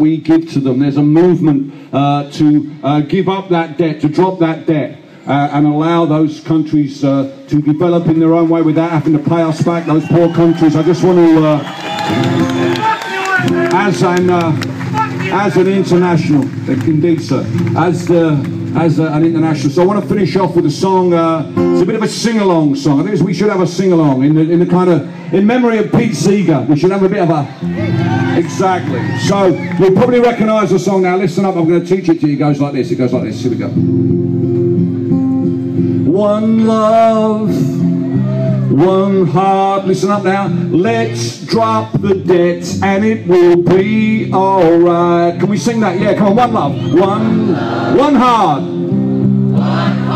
we give to them. There's a movement uh, to uh, give up that debt, to drop that debt. Uh, and allow those countries uh, to develop in their own way without having to pay us back, those poor countries. I just want to, uh, as an, as an international, indeed, sir, as the as uh, an international. So I want to finish off with a song. Uh, it's a bit of a sing-along song. I think we should have a sing-along in the in the kind of in memory of Pete Seeger. We should have a bit of a exactly. So you'll probably recognise the song now. Listen up. I'm going to teach it to you. It goes like this. It goes like this. Here we go. One love, one heart. Listen up now. Let's drop the debt and it will be alright. Can we sing that? Yeah, come on. One love, one, one heart.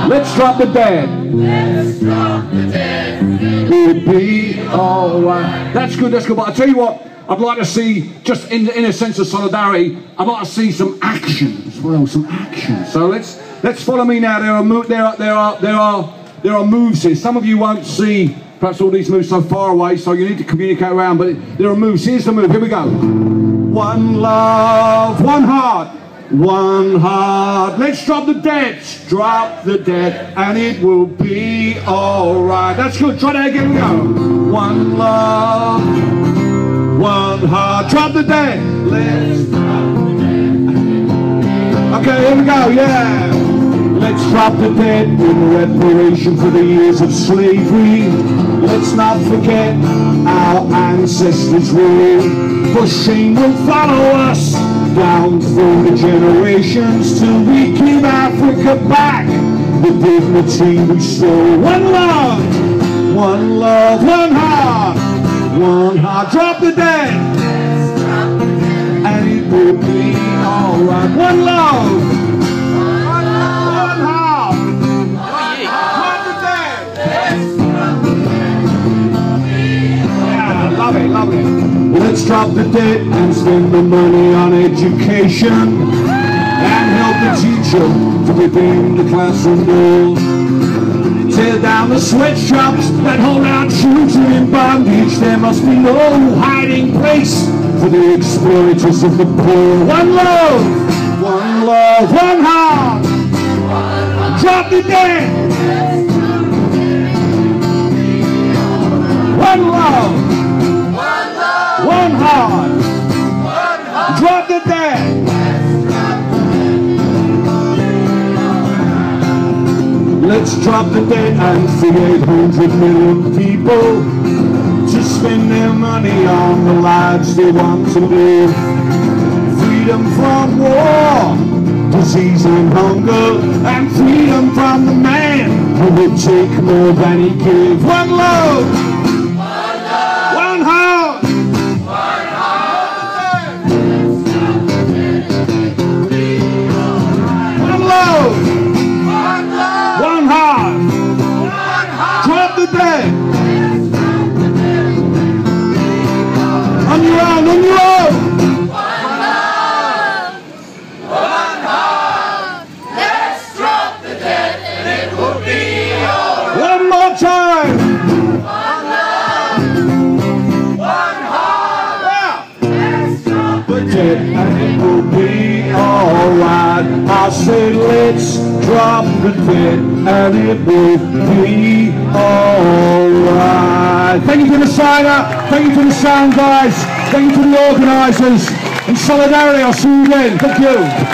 Let's drop the debt. Let's drop the dead. Will be alright. That's good. That's good. But I tell you what. I'd like to see, just in, in a sense of solidarity, I'd like to see some action as well, some action. So let's let's follow me now. There are there are there are there are there are moves here. Some of you won't see perhaps all these moves so far away, so you need to communicate around. But there are moves. Here's the move. Here we go. One love, one heart, one heart. Let's drop the debt, drop the debt, and it will be all right. That's good. Try that again. We go. One love. One heart, drop the dead. Let's Okay, here we go, yeah. Let's drop the dead in reparation for the years of slavery. Let's not forget our ancestors' rule. For shame will follow us down through the generations till we give Africa back the dignity we stole. One love, one love, one heart, one heart. Drop the dead and it will be alright. One love. Drop the debt and spend the money on education and help the teacher to within the classroom walls. Tear down the sweatshops that hold our children in bondage. There must be no hiding place for the exploiters of the poor. One love, one love, one heart. Drop the debt. One love, one heart. Drop the dead. Let's drop the debt and free 800 million people to spend their money on the lives they want to live. Freedom from war, disease and hunger, and freedom from the man who will take more than he gives. One love, Let's drop the dead and it will be alright. Thank you to the signer, thank you to the sound guys, thank you to the organisers. In solidarity, I'll see you again. Thank you.